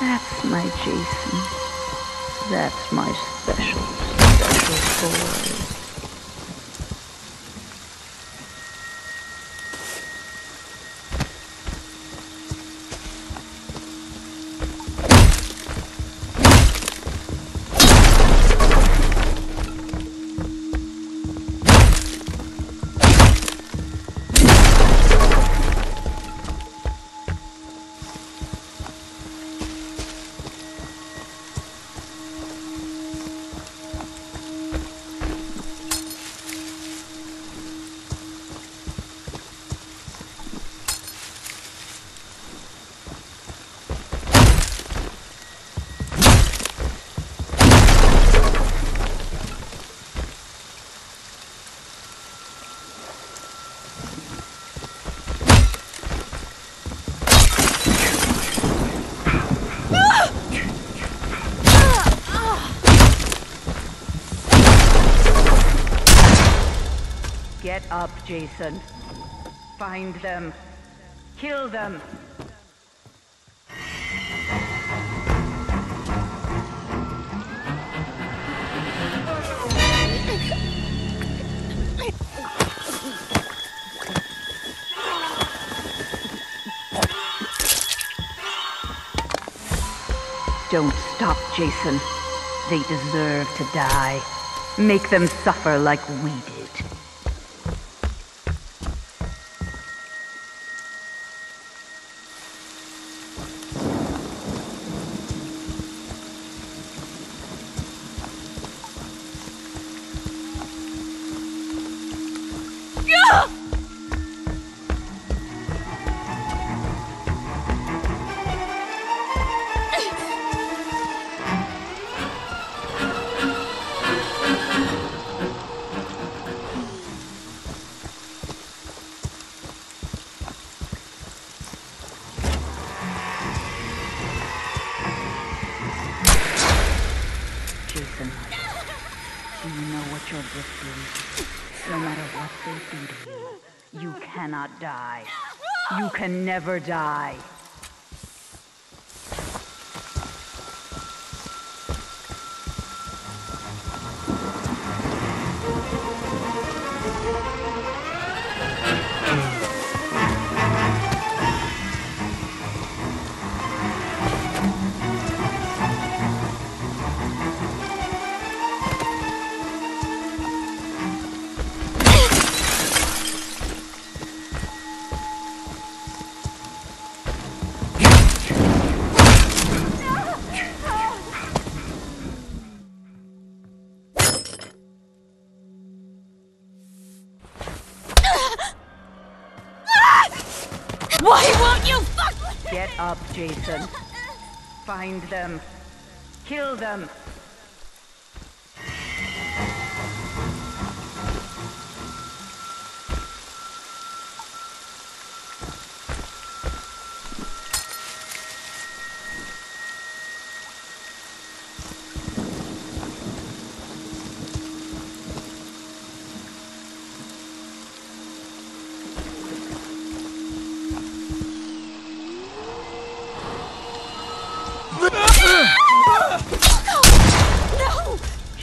That's my Jason. That's my special, special boy. Get up, Jason. Find them. Kill them. Don't stop, Jason. They deserve to die. Make them suffer like we cannot die. You can never die. Why won't you fuck with Get up, Jason. Find them. Kill them.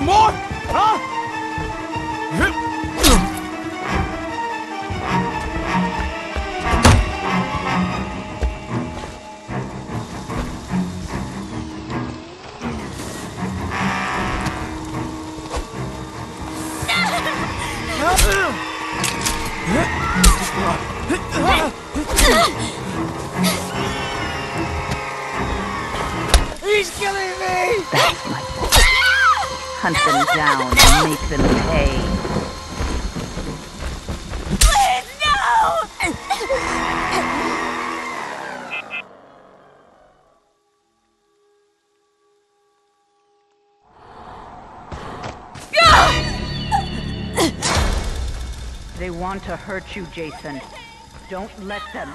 Some more? Huh? He's killing me! That's my boy. Hunt them down and make them pay. Please, no! They want to hurt you, Jason. Don't let them.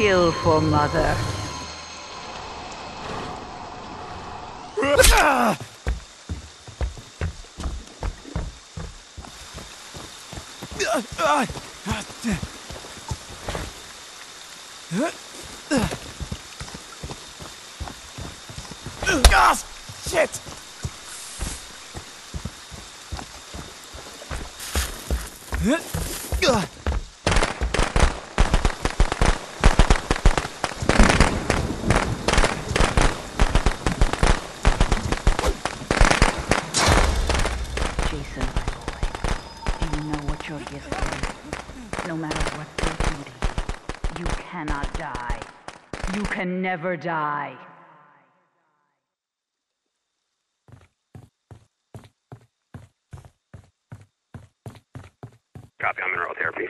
Kill for mother. Ah, shit! Jason, my boy. Do you know what your gift is? No matter what they do to you, you cannot die. You can never die. Copy, I'm in neural therapy.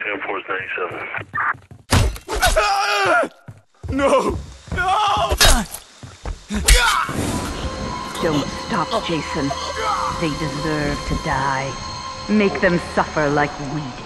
Air Force 97. No! No! Don't stop, Jason. They deserve to die. Make them suffer like we did.